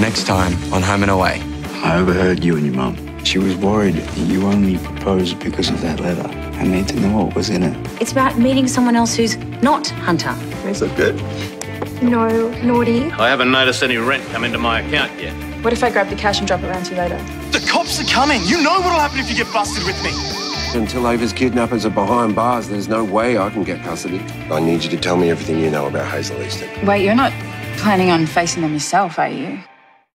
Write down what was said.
Next time on Home and Away. I overheard you and your mum. She was worried that you only proposed because of that letter. I need to know what was in it. It's about meeting someone else who's not Hunter. Is it good? No, naughty. I haven't noticed any rent come into my account yet. What if I grab the cash and drop it around to you later? The cops are coming. You know what'll happen if you get busted with me. Until Ava's kidnappers are behind bars, there's no way I can get custody. I need you to tell me everything you know about Hazel Easton. Wait, you're not planning on facing them yourself, are you?